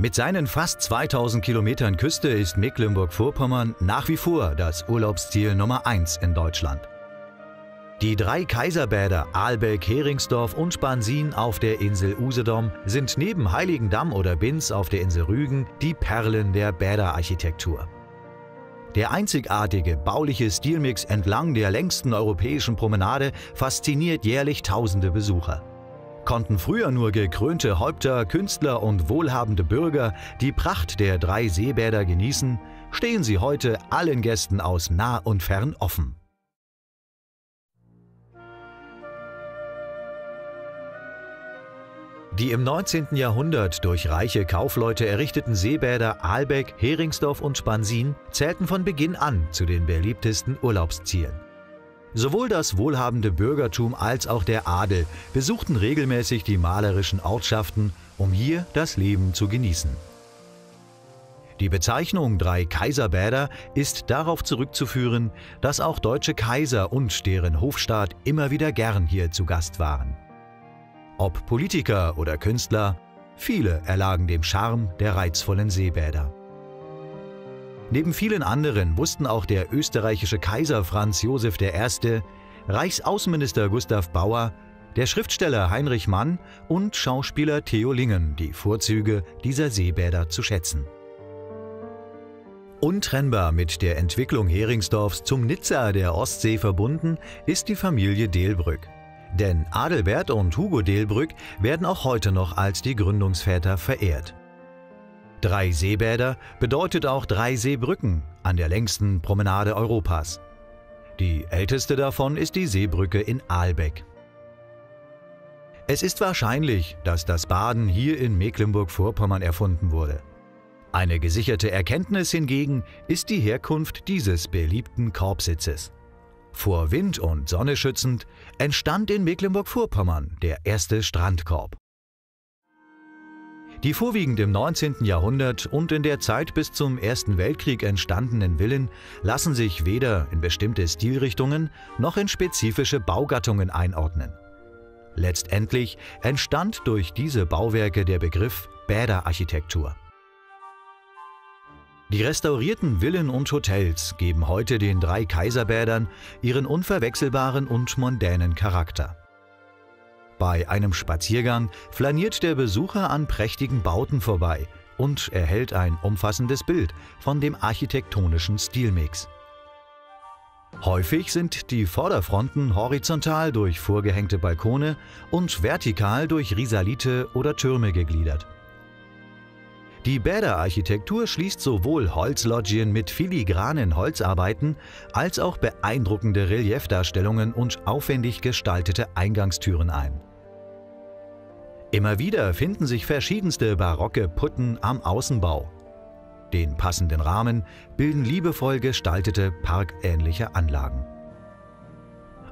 Mit seinen fast 2000 Kilometern Küste ist Mecklenburg-Vorpommern nach wie vor das Urlaubsziel Nummer 1 in Deutschland. Die drei Kaiserbäder Aalbeck, Heringsdorf und Bansin auf der Insel Usedom sind neben Heiligendamm oder Binz auf der Insel Rügen die Perlen der Bäderarchitektur. Der einzigartige bauliche Stilmix entlang der längsten europäischen Promenade fasziniert jährlich tausende Besucher. Konnten früher nur gekrönte Häupter, Künstler und wohlhabende Bürger die Pracht der drei Seebäder genießen, stehen sie heute allen Gästen aus nah und fern offen. Die im 19. Jahrhundert durch reiche Kaufleute errichteten Seebäder Aalbeck, Heringsdorf und Spansin zählten von Beginn an zu den beliebtesten Urlaubszielen. Sowohl das wohlhabende Bürgertum als auch der Adel besuchten regelmäßig die malerischen Ortschaften, um hier das Leben zu genießen. Die Bezeichnung Drei Kaiserbäder ist darauf zurückzuführen, dass auch deutsche Kaiser und deren Hofstaat immer wieder gern hier zu Gast waren. Ob Politiker oder Künstler, viele erlagen dem Charme der reizvollen Seebäder. Neben vielen anderen wussten auch der österreichische Kaiser Franz Josef I., Reichsaußenminister Gustav Bauer, der Schriftsteller Heinrich Mann und Schauspieler Theo Lingen die Vorzüge dieser Seebäder zu schätzen. Untrennbar mit der Entwicklung Heringsdorfs zum Nizza der Ostsee verbunden ist die Familie Delbrück. Denn Adelbert und Hugo Delbrück werden auch heute noch als die Gründungsväter verehrt. Drei Seebäder bedeutet auch drei Seebrücken an der längsten Promenade Europas. Die älteste davon ist die Seebrücke in Aalbeck. Es ist wahrscheinlich, dass das Baden hier in Mecklenburg-Vorpommern erfunden wurde. Eine gesicherte Erkenntnis hingegen ist die Herkunft dieses beliebten Korbsitzes. Vor Wind und Sonne schützend entstand in Mecklenburg-Vorpommern der erste Strandkorb. Die vorwiegend im 19. Jahrhundert und in der Zeit bis zum Ersten Weltkrieg entstandenen Villen lassen sich weder in bestimmte Stilrichtungen noch in spezifische Baugattungen einordnen. Letztendlich entstand durch diese Bauwerke der Begriff Bäderarchitektur. Die restaurierten Villen und Hotels geben heute den drei Kaiserbädern ihren unverwechselbaren und mondänen Charakter. Bei einem Spaziergang flaniert der Besucher an prächtigen Bauten vorbei und erhält ein umfassendes Bild von dem architektonischen Stilmix. Häufig sind die Vorderfronten horizontal durch vorgehängte Balkone und vertikal durch Risalite oder Türme gegliedert. Die Bäderarchitektur schließt sowohl Holzloggien mit filigranen Holzarbeiten als auch beeindruckende Reliefdarstellungen und aufwendig gestaltete Eingangstüren ein. Immer wieder finden sich verschiedenste barocke Putten am Außenbau. Den passenden Rahmen bilden liebevoll gestaltete parkähnliche Anlagen.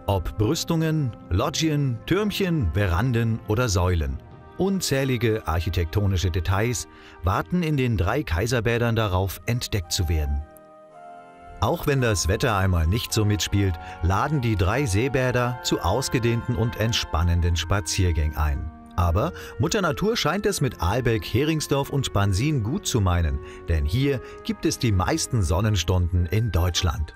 Ob Brüstungen, Loggien, Türmchen, Veranden oder Säulen. Unzählige architektonische Details warten in den drei Kaiserbädern darauf, entdeckt zu werden. Auch wenn das Wetter einmal nicht so mitspielt, laden die drei Seebäder zu ausgedehnten und entspannenden Spaziergängen ein. Aber Mutter Natur scheint es mit Aalbeck, Heringsdorf und Bansin gut zu meinen, denn hier gibt es die meisten Sonnenstunden in Deutschland.